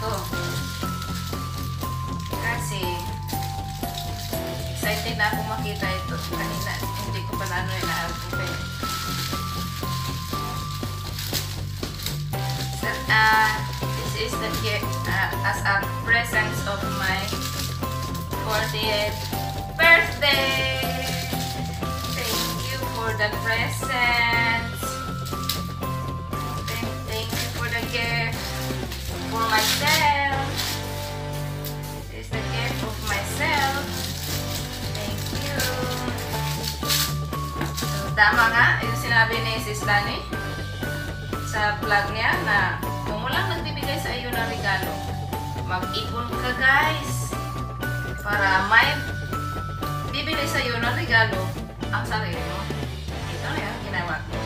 to. Kasi, excited na akong makita ito. Kanina, hindi ko pala ano inaarapin. Eh. So, uh, ah, this is the gift uh, ah, as a present of my 40th birthday. Thank you for the present. Tama nga, yung sinabi ni Sis Lani sa vlog niya na kung walang nagbibigay sa iyo ng regalo, mag-ipon ka guys para may bibili sa iyo ng regalo ang sarili mo. Ito na yung ginawa ko.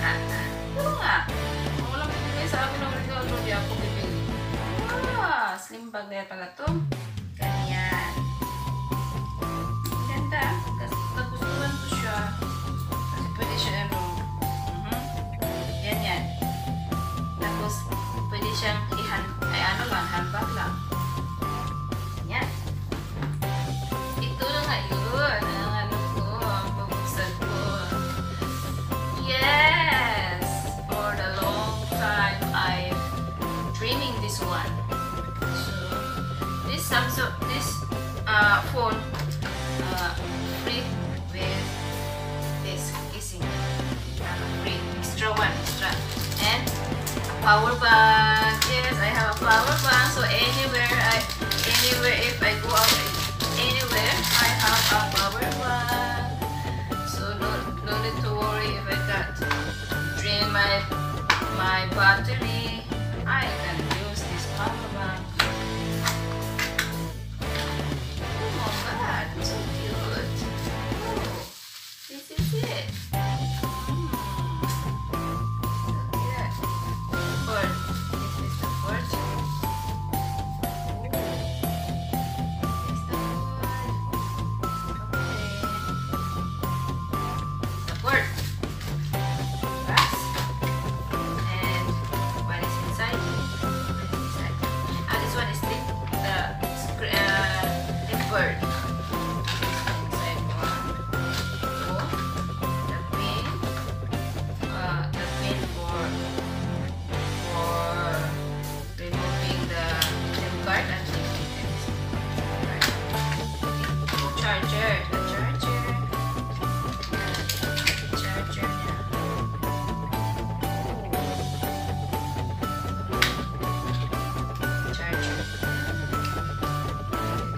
Ah, ah. Nga, kung walang bibigay sa akin ng regalo, di ako bibili. Ah, slim bag na pala to. Samsung, this uh, phone, uh, free with this kissing. Uh, free, extra one, extra. And power bank. Yes, I have a power bank. So anywhere I, anywhere if I go out anywhere, I have a power bank. So no, no need to worry if I got drain my my battery. Charger, the charger, charger niya. Charger.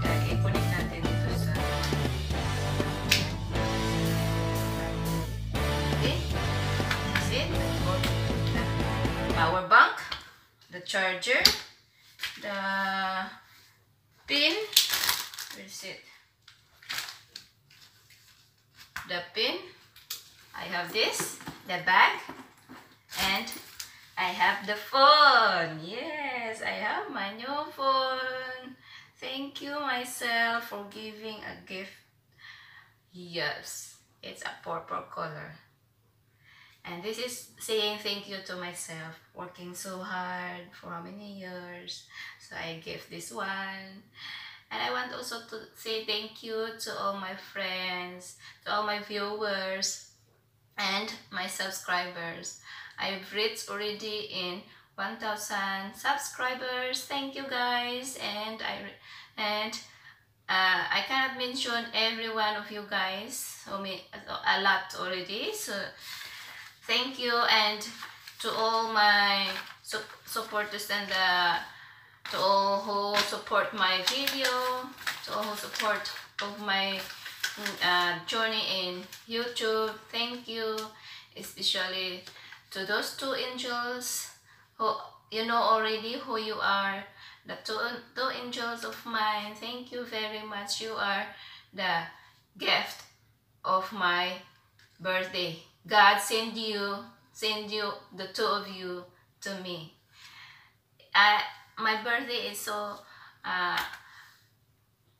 Kaya i-connect natin dito sa Okay. That's it. The power bank, the charger, the pin. Where is it? The pin. I have this, the bag, and I have the phone. Yes, I have my new phone. Thank you myself for giving a gift. Yes, it's a purple color. And this is saying thank you to myself, working so hard for how many years. So I give this one. And I want also to say thank you to all my friends, to all my viewers, and my subscribers. I've reached already in 1000 subscribers. Thank you guys. And I and uh, I cannot mention every one of you guys. So me a lot already. So thank you and to all my sup- supporters and uh, to all who support my video, to all who support of my uh, journey in YouTube. Thank you, especially to those two angels who you know already who you are. The two, two angels of mine. Thank you very much. You are the gift of my birthday. God send you, send you, the two of you to me. I, my birthday is so uh,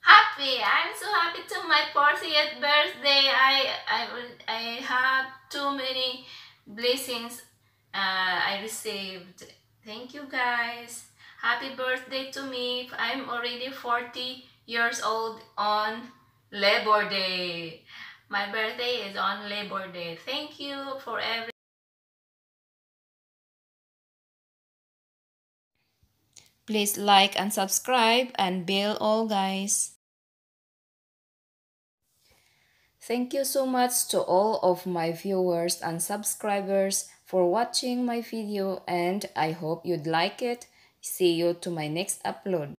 happy. I'm so happy to my 40th birthday. I, I, I had too many blessings uh, I received. Thank you guys. Happy birthday to me. I'm already 40 years old on Labor Day. My birthday is on Labor Day. Thank you for every Please like and subscribe and bell all guys. Thank you so much to all of my viewers and subscribers for watching my video and I hope you'd like it. See you to my next upload.